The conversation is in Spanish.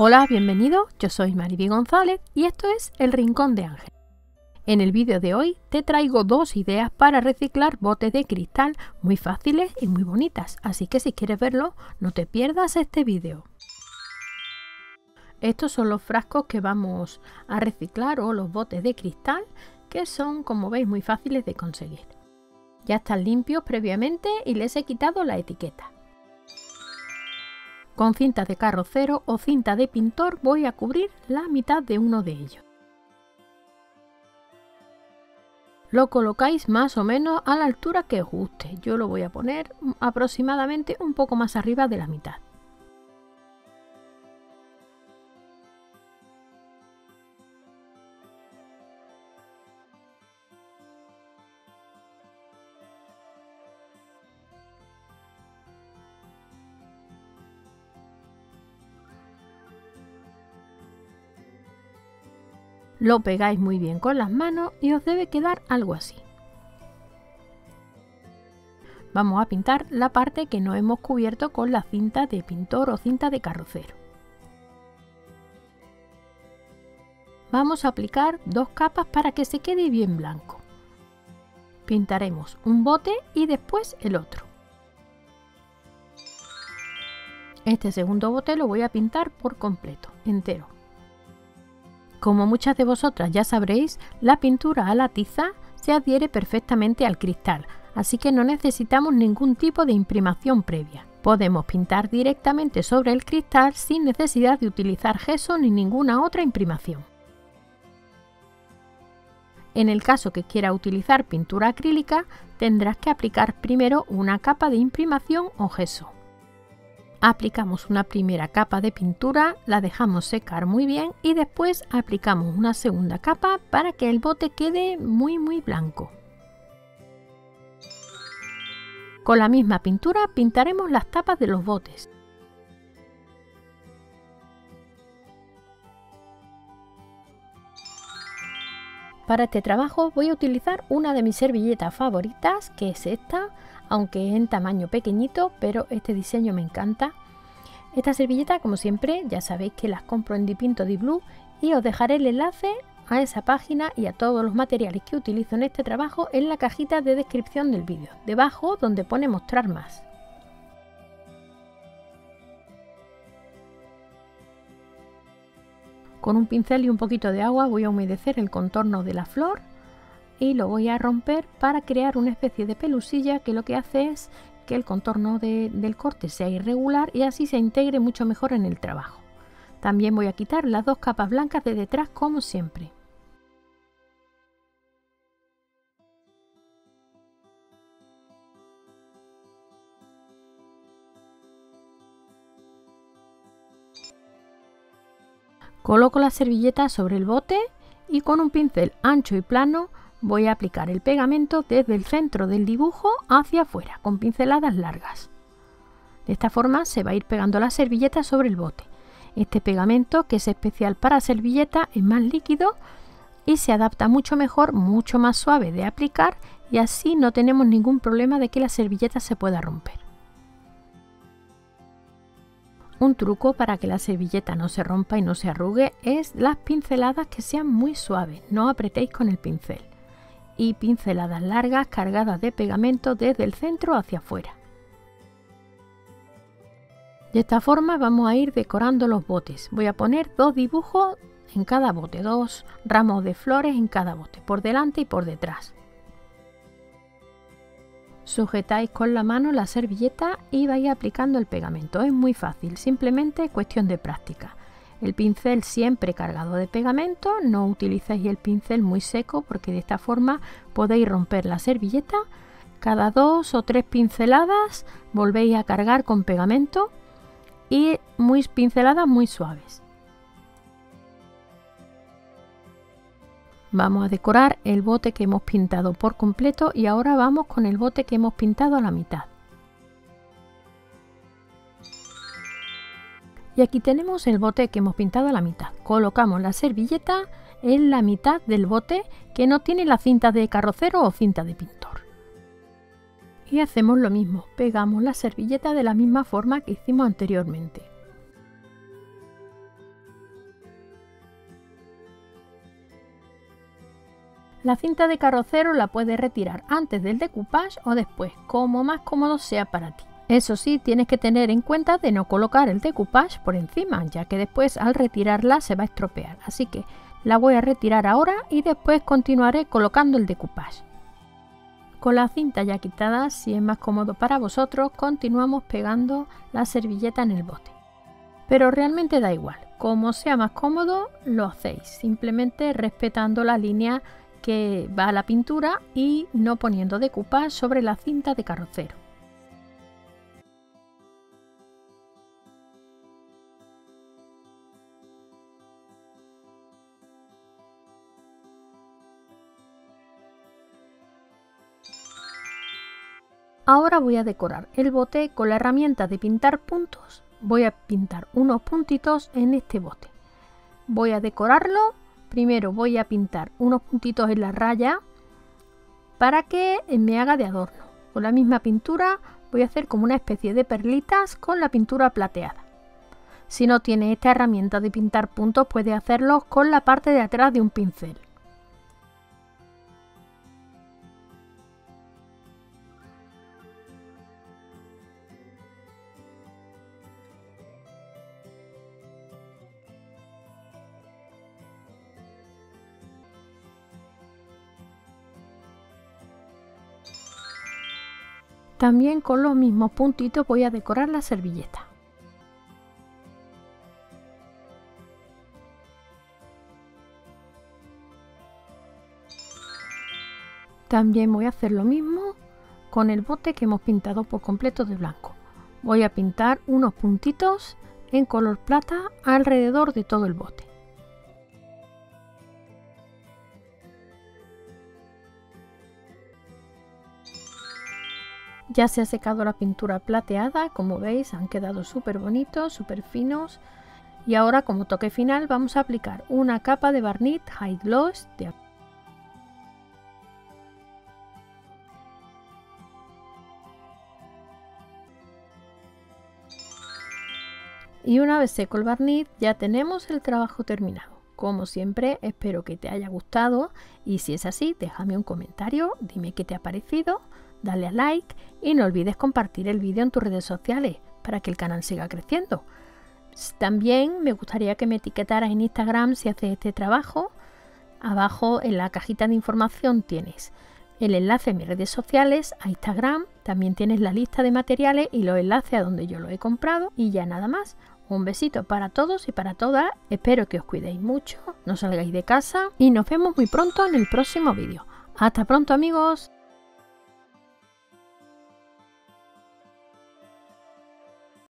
Hola, bienvenido, yo soy Mariby González y esto es El Rincón de Ángel. En el vídeo de hoy te traigo dos ideas para reciclar botes de cristal muy fáciles y muy bonitas, así que si quieres verlo no te pierdas este vídeo. Estos son los frascos que vamos a reciclar o los botes de cristal que son como veis muy fáciles de conseguir. Ya están limpios previamente y les he quitado la etiqueta. Con cinta de carrocero o cinta de pintor voy a cubrir la mitad de uno de ellos. Lo colocáis más o menos a la altura que os guste. Yo lo voy a poner aproximadamente un poco más arriba de la mitad. Lo pegáis muy bien con las manos y os debe quedar algo así. Vamos a pintar la parte que no hemos cubierto con la cinta de pintor o cinta de carrocero. Vamos a aplicar dos capas para que se quede bien blanco. Pintaremos un bote y después el otro. Este segundo bote lo voy a pintar por completo, entero. Como muchas de vosotras ya sabréis, la pintura a la tiza se adhiere perfectamente al cristal, así que no necesitamos ningún tipo de imprimación previa. Podemos pintar directamente sobre el cristal sin necesidad de utilizar gesso ni ninguna otra imprimación. En el caso que quiera utilizar pintura acrílica, tendrás que aplicar primero una capa de imprimación o gesso. Aplicamos una primera capa de pintura, la dejamos secar muy bien y después aplicamos una segunda capa para que el bote quede muy muy blanco. Con la misma pintura pintaremos las tapas de los botes. Para este trabajo voy a utilizar una de mis servilletas favoritas, que es esta, aunque en tamaño pequeñito, pero este diseño me encanta. Esta servilleta, como siempre, ya sabéis que las compro en Dipinto Di Blue y os dejaré el enlace a esa página y a todos los materiales que utilizo en este trabajo en la cajita de descripción del vídeo, debajo donde pone mostrar más. Con un pincel y un poquito de agua voy a humedecer el contorno de la flor y lo voy a romper para crear una especie de pelusilla que lo que hace es que el contorno del corte sea irregular y así se integre mucho mejor en el trabajo. También voy a quitar las dos capas blancas de detrás como siempre. Coloco la servilleta sobre el bote y con un pincel ancho y plano voy a aplicar el pegamento desde el centro del dibujo hacia afuera con pinceladas largas. De esta forma se va a ir pegando la servilleta sobre el bote. Este pegamento, que es especial para servilleta, es más líquido y se adapta mucho mejor, mucho más suave de aplicar y así no tenemos ningún problema de que la servilleta se pueda romper. Un truco para que la servilleta no se rompa y no se arrugue es las pinceladas que sean muy suaves, no apretéis con el pincel y pinceladas largas cargadas de pegamento desde el centro hacia afuera. De esta forma vamos a ir decorando los botes. Voy a poner dos dibujos en cada bote, dos ramos de flores en cada bote, por delante y por detrás. Sujetáis con la mano la servilleta y vais aplicando el pegamento. Es muy fácil, simplemente cuestión de práctica. El pincel siempre cargado de pegamento, no utilicéis el pincel muy seco porque de esta forma podéis romper la servilleta. Cada dos o tres pinceladas volvéis a cargar con pegamento y muy pinceladas muy suaves. Vamos a decorar el bote que hemos pintado por completo y ahora vamos con el bote que hemos pintado a la mitad. Y aquí tenemos el bote que hemos pintado a la mitad. Colocamos la servilleta en la mitad del bote que no tiene la cinta de carrocero o cinta de pintor. Y hacemos lo mismo, pegamos la servilleta de la misma forma que hicimos anteriormente. La cinta de carrocero la puedes retirar antes del decoupage o después, como más cómodo sea para ti. Eso sí, tienes que tener en cuenta de no colocar el decoupage por encima, ya que después al retirarla se va a estropear. Así que la voy a retirar ahora y después continuaré colocando el decoupage. Con la cinta ya quitada, si es más cómodo para vosotros, continuamos pegando la servilleta en el bote. Pero realmente da igual, como sea más cómodo, lo hacéis, simplemente respetando la línea que va a la pintura y no poniendo decoupage sobre la cinta de carrocero. Ahora voy a decorar el bote con la herramienta de pintar puntos. Voy a pintar unos puntitos en este bote. Voy a decorarlo. Primero voy a pintar unos puntitos en la raya para que me haga de adorno. Con la misma pintura voy a hacer como una especie de perlitas con la pintura plateada. Si no tienes esta herramienta de pintar puntos, puedes hacerlo con la parte de atrás de un pincel. También con los mismos puntitos voy a decorar la servilleta. También voy a hacer lo mismo con el bote que hemos pintado por completo de blanco. Voy a pintar unos puntitos en color plata alrededor de todo el bote. Ya se ha secado la pintura plateada, como veis han quedado súper bonitos, súper finos. Y ahora como toque final vamos a aplicar una capa de barniz High Gloss de Y una vez seco el barniz ya tenemos el trabajo terminado. Como siempre espero que te haya gustado y si es así déjame un comentario, dime qué te ha parecido dale a like y no olvides compartir el vídeo en tus redes sociales para que el canal siga creciendo. También me gustaría que me etiquetaras en Instagram si haces este trabajo. Abajo en la cajita de información tienes el enlace a mis redes sociales, a Instagram, también tienes la lista de materiales y los enlaces a donde yo lo he comprado y ya nada más. Un besito para todos y para todas, espero que os cuidéis mucho, no salgáis de casa y nos vemos muy pronto en el próximo vídeo. Hasta pronto amigos.